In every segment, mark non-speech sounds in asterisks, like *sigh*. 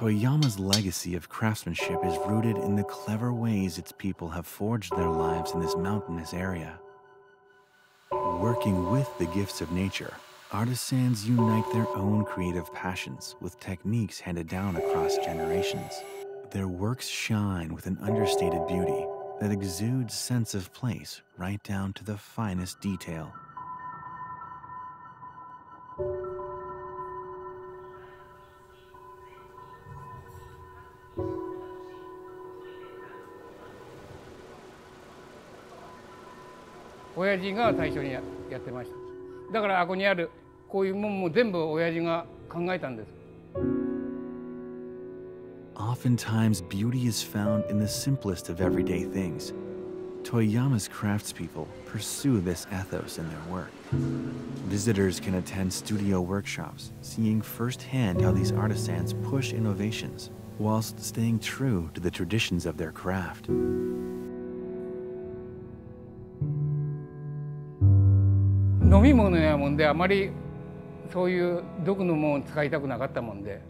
Toyama's legacy of craftsmanship is rooted in the clever ways its people have forged their lives in this mountainous area. Working with the gifts of nature, artisans unite their own creative passions with techniques handed down across generations. Their works shine with an understated beauty that exudes sense of place right down to the finest detail. 親父が最初にやってましただからあこにあるこういうもんも全部親父が考えたんです Oftentimes, beauty is found in the simplest of everyday things. Toyama's craftspeople pursue this ethos in their work. Visitors can attend studio workshops, seeing firsthand how these artisans push innovations whilst staying true to the traditions of their craft. 飲み物やもんであまりそういう毒のものを使いたくなかったもんで。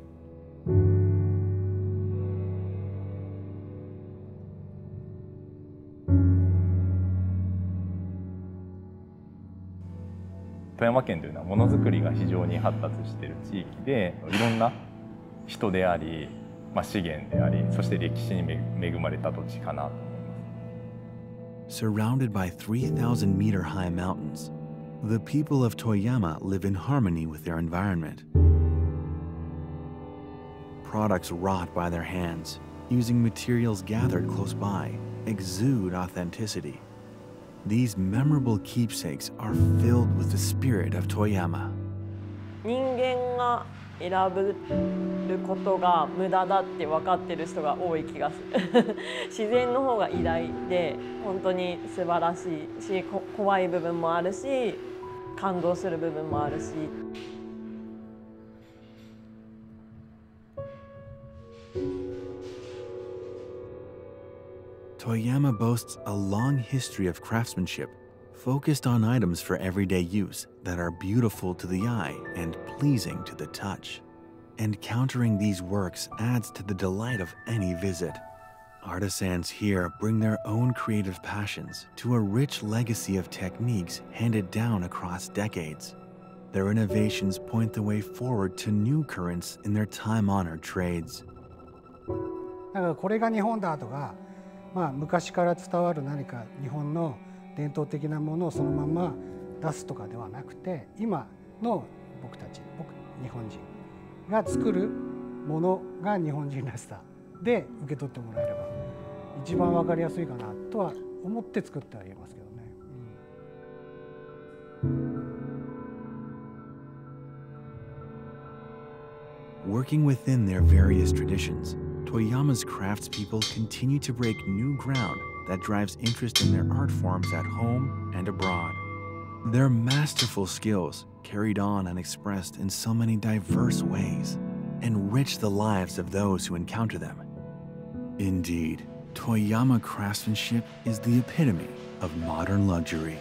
富山県というのはものづくりが非常に発達している地域でいろんな人であり、まあ、資源でありそして歴史に恵まれた土地かなと思います。Surrounded by 3,000 meter high mountains, The people of Toyama live in harmony with their environment. Products wrought by their hands, using materials gathered close by, exude authenticity. These memorable keepsakes are filled with the spirit of Toyama. 人間が 選ぶることが無駄だって分かってる人が多い気がする *laughs* 自然の方が偉大で本当に素晴らしいし怖い部分もあるし感動する部分もあるし。Toyama boasts a long history of craftsmanship focused on items for everyday use that are beautiful to the eye and pleasing to the touch. Encountering these works adds to the delight of any visit. Artisans here bring their own creative passions to a rich legacy of techniques handed down across decades. Their innovations point the way forward to new currents in their time-honored trades. だからこれが日本だとか、まあ、昔から伝わる何か日本の 伝統的なものをそのまま出すとかではなくて今の僕たち僕日本人が作るものが日本人らしさで受け取ってもらえれば一番分かりやすいかなとは思って作ってあげますけどね。Working within their various traditions, Toyama's craftspeople continue to break new ground that drives interest in their art forms at home and abroad. Their masterful skills, carried on and expressed in so many diverse ways, enrich the lives of those who encounter them. Indeed, Toyama craftsmanship is the epitome of modern luxury.